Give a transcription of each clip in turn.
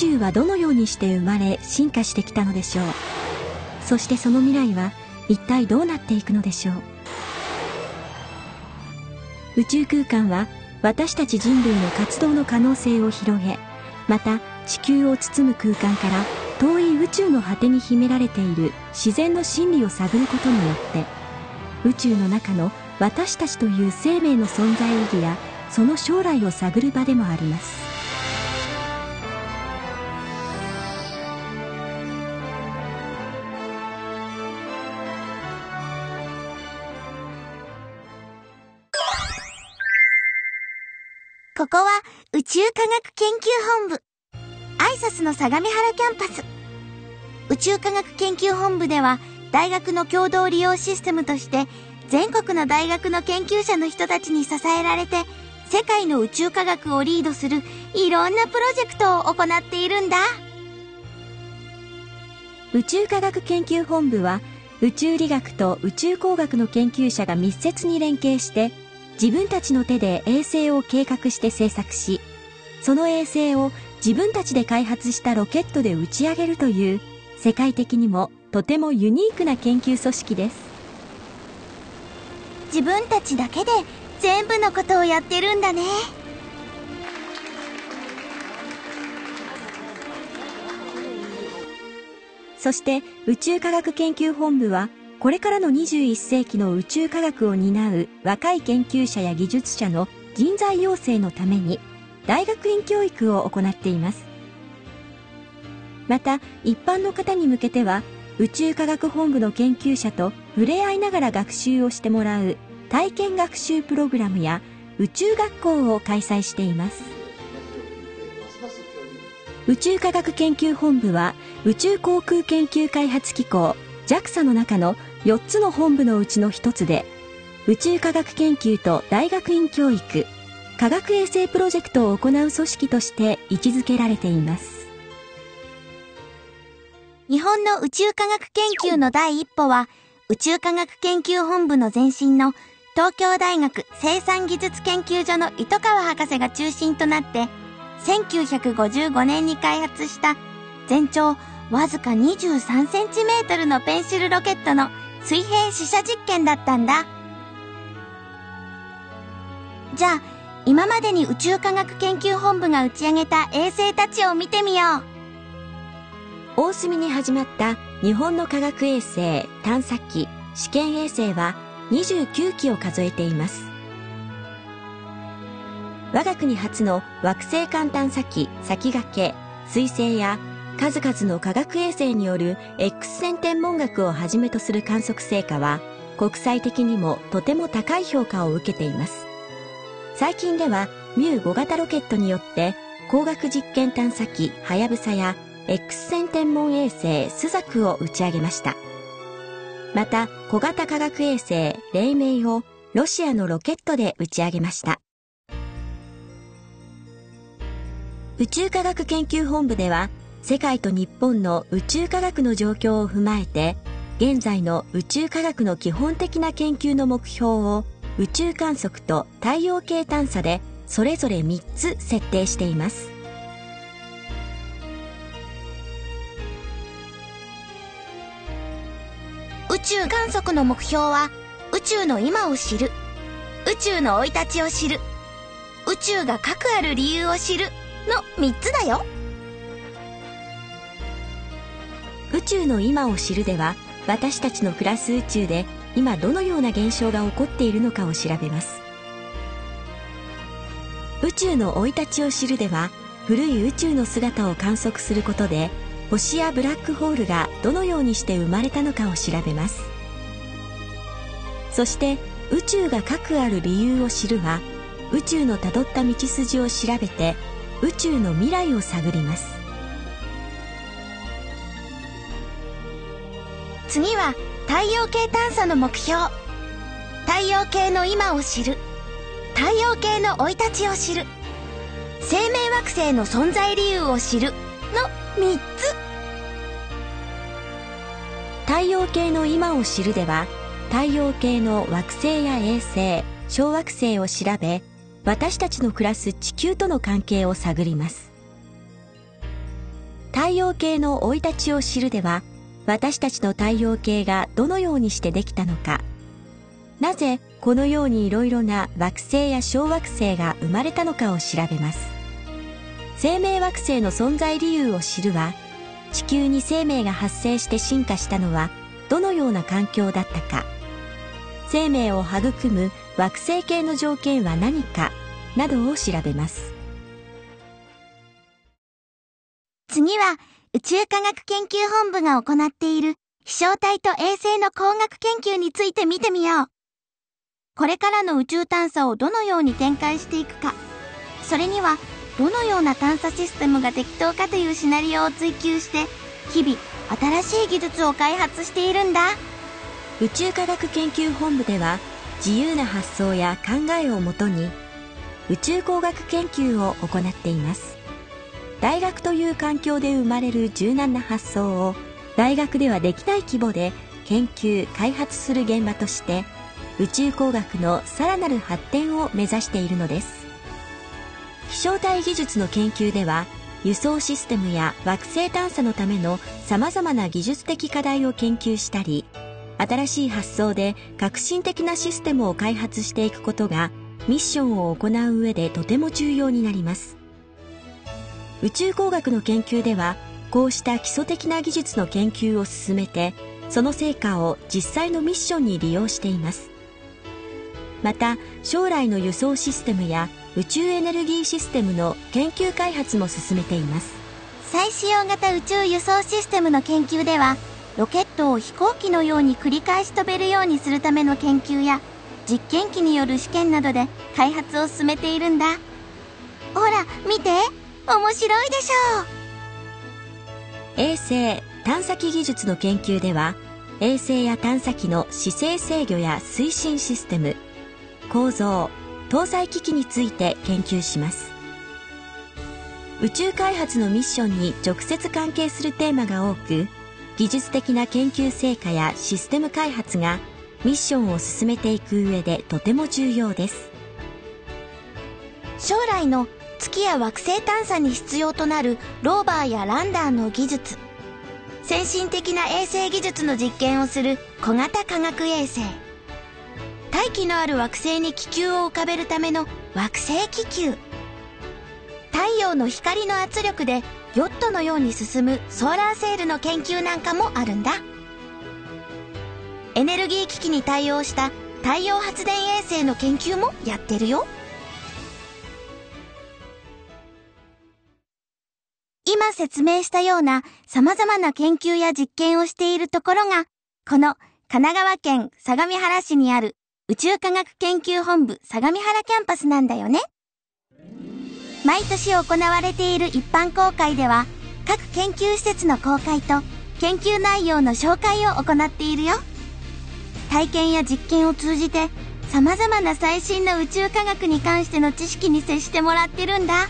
宇宙はどのようにして生まれ進化してきたのでしょう。そしてその未来は一体どうなっていくのでしょう。宇宙空間は私たち人類の活動の可能性を広げまた地球を包む空間から遠い宇宙の果てに秘められている自然の真理を探ることによって宇宙の中の私たちという生命の存在意義やその将来を探る場でもあります。ここは宇宙科学研究本部。アイサスの相模原キャンパス。宇宙科学研究本部では大学の共同利用システムとして全国の大学の研究者の人たちに支えられて世界の宇宙科学をリードするいろんなプロジェクトを行っているんだ。宇宙科学研究本部は宇宙理学と宇宙工学の研究者が密接に連携して自分たちの手で衛星を計画して製作し、その衛星を自分たちで開発したロケットで打ち上げるという世界的にもとてもユニークな研究組織です。自分たちだけで全部のことをやってるんだね。そして宇宙科学研究本部はこれからの21世紀の宇宙科学を担う若い研究者や技術者の人材養成のために大学院教育を行っています。また一般の方に向けては宇宙科学本部の研究者と触れ合いながら学習をしてもらう体験学習プログラムや宇宙学校を開催しています。宇宙科学研究本部は宇宙航空研究開発機構 JAXA の中の4つの本部のうちの1つで、宇宙科学研究と大学院教育、科学衛星プロジェクトを行う組織として位置づけられています。日本の宇宙科学研究の第一歩は、宇宙科学研究本部の前身の東京大学生産技術研究所の糸川博士が中心となって、1955年に開発した全長わずか23センチメートルのペンシルロケットの水平試写実験だったんだ。じゃあ、今までに宇宙科学研究本部が打ち上げた衛星たちを見てみよう。大隅に始まった日本の科学衛星探査機試験衛星は29機を数えています。我が国初の惑星間探査機先駆け、水星や数々の科学衛星による X 線天文学をはじめとする観測成果は国際的にもとても高い評価を受けています。最近ではミュー5型ロケットによって光学実験探査機はやぶさや X 線天文衛星スザクを打ち上げました。また小型科学衛星黎明をロシアのロケットで打ち上げました。宇宙科学研究本部では世界と日本の宇宙科学の状況を踏まえて、現在の宇宙科学の基本的な研究の目標を宇宙観測と太陽系探査でそれぞれ3つ設定しています。宇宙観測の目標は宇宙の今を知る、宇宙の生い立ちを知る、宇宙が核ある理由を知るの3つだよ。宇宙の今を知るでは私たちの暮らす宇宙で今どのような現象が起こっているのかを調べます。宇宙の生い立ちを知るでは古い宇宙の姿を観測することで星やブラックホールがどのようにして生まれたのかを調べます。そして宇宙が核ある理由を知るは宇宙のたどった道筋を調べて宇宙の未来を探ります。次は太陽系探査の目標。太陽系の今を知る。太陽系の生い立ちを知る。生命惑星の存在理由を知る。の3つ。太陽系の今を知るでは太陽系の惑星や衛星小惑星を調べ私たちの暮らす地球との関係を探ります。太陽系の生い立ちを知るでは、私たちの太陽系がどのようにしてできたのか、なぜこのようにいろいろな惑星や小惑星が生まれたのかを調べます。生命惑星の存在理由を知るは、地球に生命が発生して進化したのはどのような環境だったか、生命を育む惑星系の条件は何かなどを調べます。次は宇宙科学研究本部が行っている飛翔体と衛星の工学研究について見てみよう。これからの宇宙探査をどのように展開していくか、それにはどのような探査システムが適当かというシナリオを追求して、日々新しい技術を開発しているんだ。宇宙科学研究本部では自由な発想や考えをもとに宇宙工学研究を行っています大学という環境で生まれる柔軟な発想を大学ではできない規模で研究開発する現場として宇宙工学のさらなる発展を目指しているのです飛翔体技術の研究では輸送システムや惑星探査のための様々な技術的課題を研究したり新しい発想で革新的なシステムを開発していくことがミッションを行う上でとても重要になります。宇宙工学の研究では、こうした基礎的な技術の研究を進めて、その成果を実際のミッションに利用しています。また、将来の輸送システムや宇宙エネルギーシステムの研究開発も進めています。再使用型宇宙輸送システムの研究では、ロケットを飛行機のように繰り返し飛べるようにするための研究や実験機による試験などで開発を進めているんだほら見て面白いでしょう。衛星探査機技術の研究では衛星や探査機の姿勢制御や推進システム構造搭載機器について研究します。宇宙開発のミッションに直接関係するテーマが多く技術的な研究成果やシステム開発がミッションを進めていく上でとても重要です。将来の月や惑星探査に必要となるローバーやランダーの技術。先進的な衛星技術の実験をする小型科学衛星。大気のある惑星に気球を浮かべるための惑星気球。太陽の光の圧力でヨットのように進むソーラーセールの研究なんかもあるんだ。エネルギー危機に対応した太陽発電衛星の研究もやってるよ。今説明したような様々な研究や実験をしているところがこの神奈川県相模原市にある宇宙科学研究本部相模原キャンパスなんだよね。毎年行われている一般公開では各研究施設の公開と研究内容の紹介を行っているよ体験や実験を通じて様々な最新の宇宙科学に関しての知識に接してもらってるんだ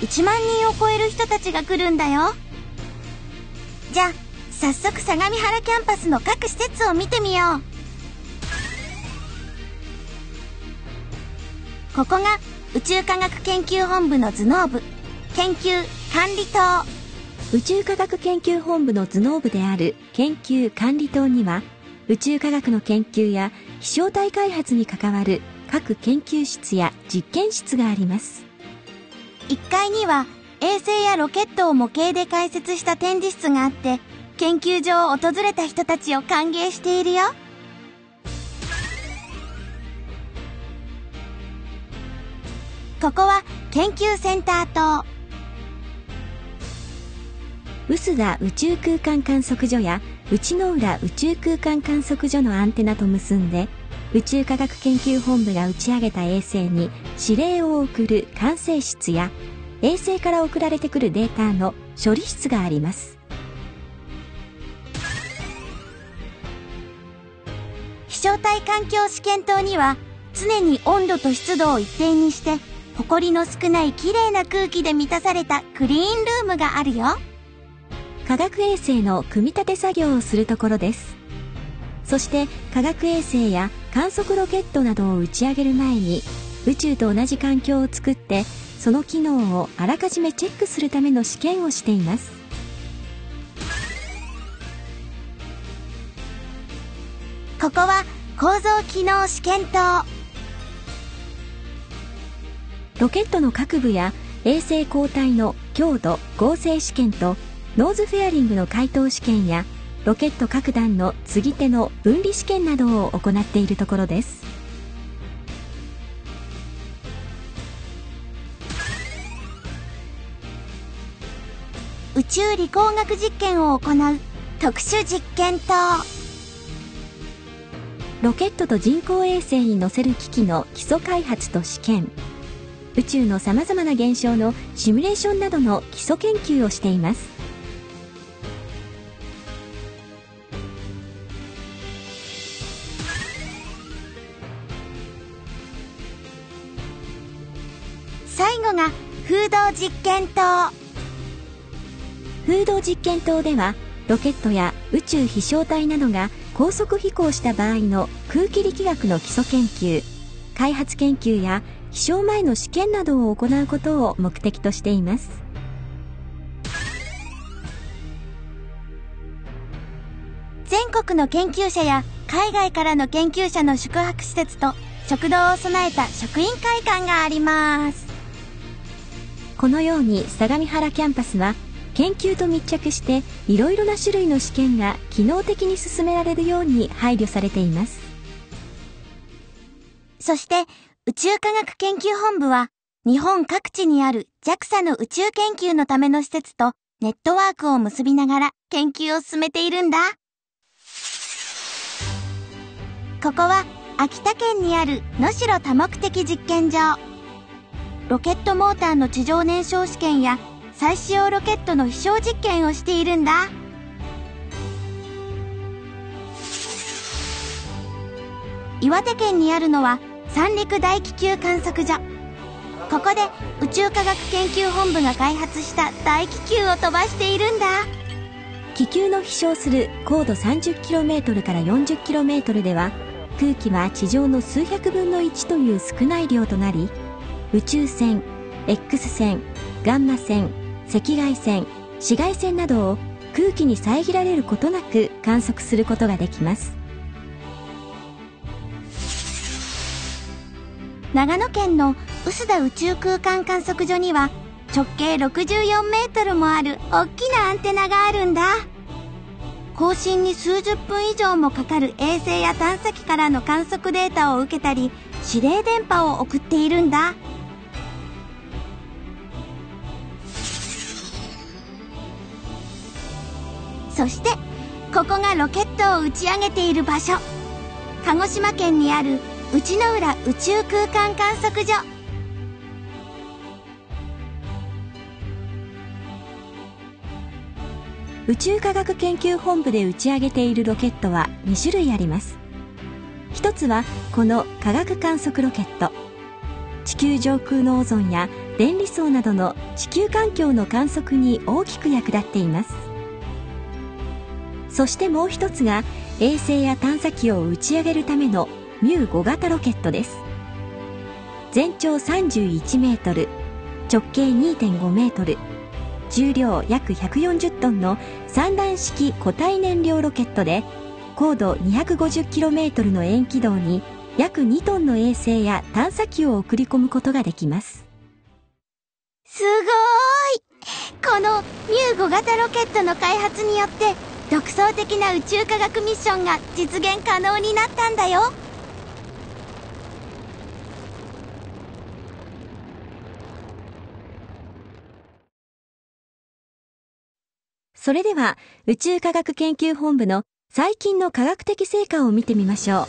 1万人を超える人たちが来るんだよ。じゃあ早速相模原キャンパスの各施設を見てみよう。ここが宇宙科学研究本部の頭脳部。研究管理棟。宇宙科学研究本部の頭脳部である研究管理棟には宇宙科学の研究や飛翔体開発に関わる各研究室や実験室があります。1階には衛星やロケットを模型で解説した展示室があって研究所を訪れた人たちを歓迎しているよ。ここは研究センター棟。臼田宇宙空間観測所や内之浦宇宙空間観測所のアンテナと結んで宇宙科学研究本部が打ち上げた衛星に指令を送る管制室や衛星から送られてくるデータの処理室があります飛翔体環境試験棟には常に温度と湿度を一定にして埃の少ない綺麗な空気で満たされたクリーンルームがあるよ。科学衛星の組み立て作業をするところです。そして科学衛星や観測ロケットなどを打ち上げる前に宇宙と同じ環境を作ってその機能をあらかじめチェックするための試験をしています。ここは構造機能試験棟。ロケットの各部や衛星交代の強度合成試験とノーズフェアリングの開頭試験やロケット各段の継手の分離試験などを行っているところです。宇宙理工学実験を行う特殊実験棟。ロケットと人工衛星に乗せる機器の基礎開発と試験。宇宙のさまざまな現象のシミュレーションなどの基礎研究をしています。実験棟。風洞実験棟ではロケットや宇宙飛翔体などが高速飛行した場合の空気力学の基礎研究開発研究や飛翔前の試験などを行うことを目的としています。全国の研究者や海外からの研究者の宿泊施設と食堂を備えた職員会館があります。このように相模原キャンパスは研究と密着していろいろな種類の試験が機能的に進められるように配慮されていますそして宇宙科学研究本部は日本各地にある JAXA の宇宙研究のための施設とネットワークを結びながら研究を進めているんだ。ここは秋田県にある能代多目的実験場。ロケットモーターの地上燃焼試験や再使用ロケットの飛翔実験をしているんだ。岩手県にあるのは三陸大気球観測所。ここで宇宙科学研究本部が開発した大気球を飛ばしているんだ。気球の飛翔する高度 30km から 40km では空気は地上の数百分の1という少ない量となり宇宙線 X 線ガンマ線赤外線紫外線などを空気に遮られることなく観測することができます。長野県の臼田宇宙空間観測所には直径64メートルもある大きなアンテナがあるんだ。更新に数十分以上もかかる衛星や探査機からの観測データを受けたり指令電波を送っているんだ。そしてここがロケットを打ち上げている場所。鹿児島県にある内之浦宇宙空間観測所。宇宙科学研究本部で打ち上げているロケットは2種類あります。一つはこの科学観測ロケット。地球上空のオゾンや電離層などの地球環境の観測に大きく役立っています。そしてもう一つが衛星や探査機を打ち上げるためのミュー5型ロケットです。全長31メートル直径2.5メートル重量約140トンの三段式固体燃料ロケットで高度 250km の円軌道に約2トンの衛星や探査機を送り込むことができます。すごーい！このミュー5型ロケットの開発によって独創的な宇宙科学ミッションが実現可能になったんだよ。それでは宇宙科学研究本部の最近の科学的成果を見てみましょう。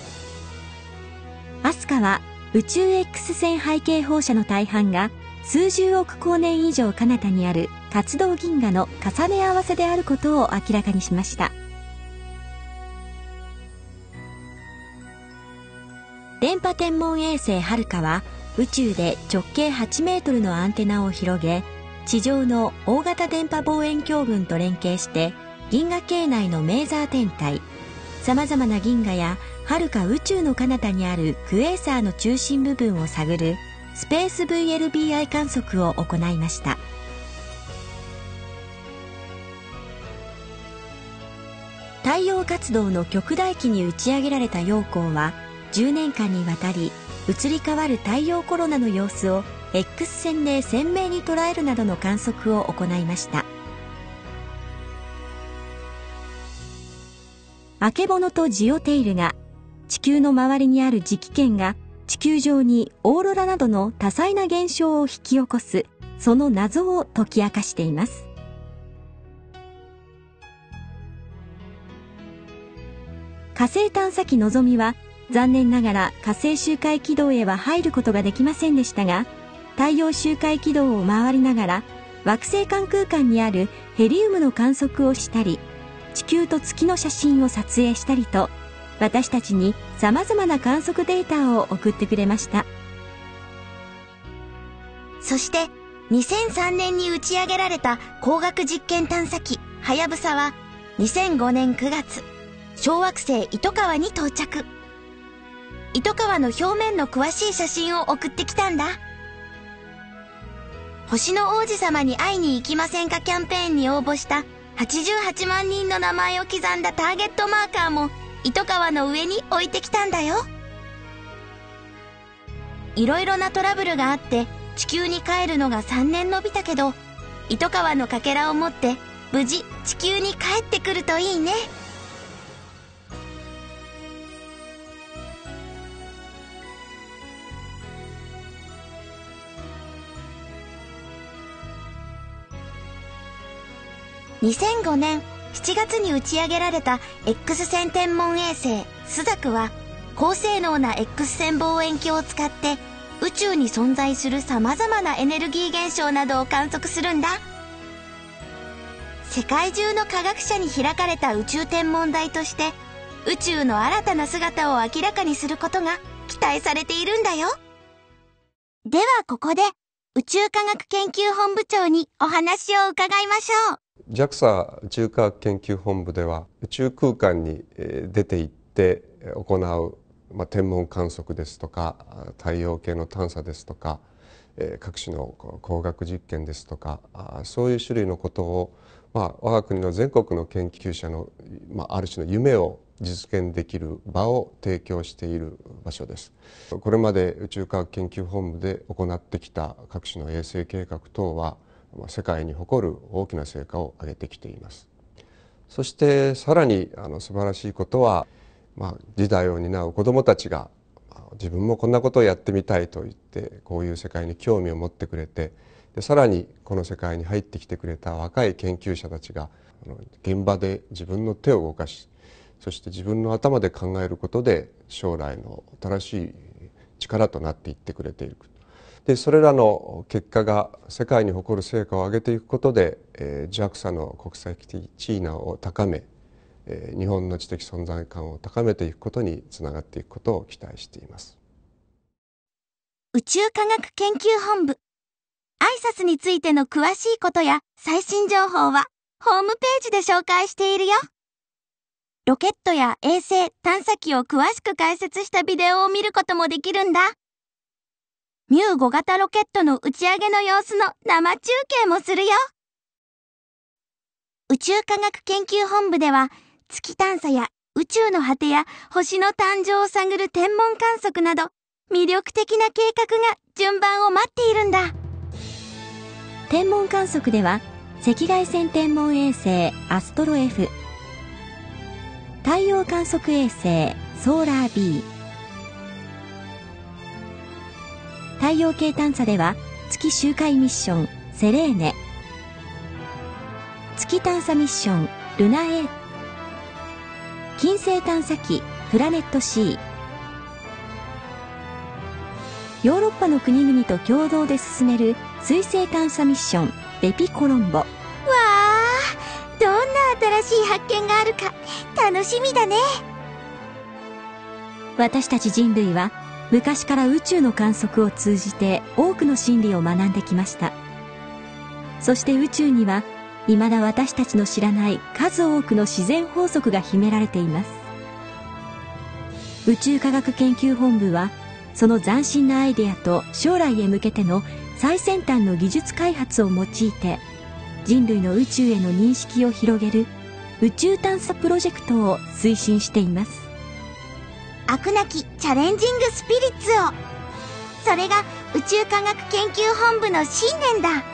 アスカは宇宙 X 線背景放射の大半が数十億光年以上彼方にある活動銀河の重ね合わせであることを明らかにしました。電波天文衛星はるかは宇宙で直径8メートルのアンテナを広げ地上の大型電波望遠鏡群と連携して銀河系内のメーザー天体様々な銀河や遥か宇宙の彼方にあるクエーサーの中心部分を探るスペース VLBI 観測を行いました。活動の極大期に打ち上げられた陽光は10年間にわたり移り変わる太陽コロナの様子を X 線で鮮明に捉えるなどの観測を行いましたアケボノとジオテイルが地球の周りにある磁気圏が地球上にオーロラなどの多彩な現象を引き起こすその謎を解き明かしています火星探査機のぞみは残念ながら火星周回軌道へは入ることができませんでしたが太陽周回軌道を回りながら惑星間空間にあるヘリウムの観測をしたり地球と月の写真を撮影したりと私たちに様々な観測データを送ってくれました。そして2003年に打ち上げられた光学実験探査機はやぶさは2005年9月小惑星糸川に到着。糸川の表面の詳しい写真を送ってきたんだ。星の王子様に会いに行きませんか？キャンペーンに応募した88万人の名前を刻んだターゲットマーカーも糸川の上に置いてきたんだよ。いろいろなトラブルがあって地球に帰るのが3年延びたけど糸川のかけらを持って無事地球に帰ってくるといいね。2005年7月に打ち上げられた X 線天文衛星スザクは高性能な X 線望遠鏡を使って宇宙に存在する様々なエネルギー現象などを観測するんだ。世界中の科学者に開かれた宇宙天文台として宇宙の新たな姿を明らかにすることが期待されているんだよ。ではここで宇宙科学研究本部長にお話を伺いましょう。JAXA 宇宙科学研究本部では宇宙空間に出ていって行う、まあ、天文観測ですとか太陽系の探査ですとか各種の工学実験ですとかそういう種類のことを、まあ、我が国の全国の研究者の、まあ、ある種の夢を実現できる場を提供している場所です。これまで宇宙科学研究本部で行ってきた各種の衛星計画等は世界に誇る大きな成果を上げてきています。そしてさらにあの素晴らしいことは、まあ、時代を担う子どもたちが自分もこんなことをやってみたいと言ってこういう世界に興味を持ってくれてでさらにこの世界に入ってきてくれた若い研究者たちが現場で自分の手を動かしそして自分の頭で考えることで将来の新しい力となっていってくれている。でそれらの結果が世界に誇る成果を上げていくことで、えー、JAXA の国際的地位を高め、えー、日本の知的存在感を高めていくことにつながっていくことを期待しています。宇宙科学研究本部。挨拶についての詳しいことや最新情報はホームページで紹介しているよ。ロケットや衛星探査機を詳しく解説したビデオを見ることもできるんだ。ミュー5型ロケットの打ち上げの様子の生中継もするよ。宇宙科学研究本部では月探査や宇宙の果てや星の誕生を探る天文観測など魅力的な計画が順番を待っているんだ。天文観測では赤外線天文衛星アストロ F 太陽観測衛星ソーラー B 太陽系探査では月周回ミッションセレーネ。月探査ミッションルナ A 金星探査機プラネット C ヨーロッパの国々と共同で進める水星探査ミッションベピコロンボ。わあどんな新しい発見があるか楽しみだね。私たち人類は昔から宇宙の観測を通じて多くの真理を学んできました。そして宇宙には未だ私たちの知らない数多くの自然法則が秘められています。宇宙科学研究本部はその斬新なアイデアと将来へ向けての最先端の技術開発を用いて人類の宇宙への認識を広げる宇宙探査プロジェクトを推進しています。飽くなきチャレンジングスピリッツを。それが宇宙科学研究本部の信念だ。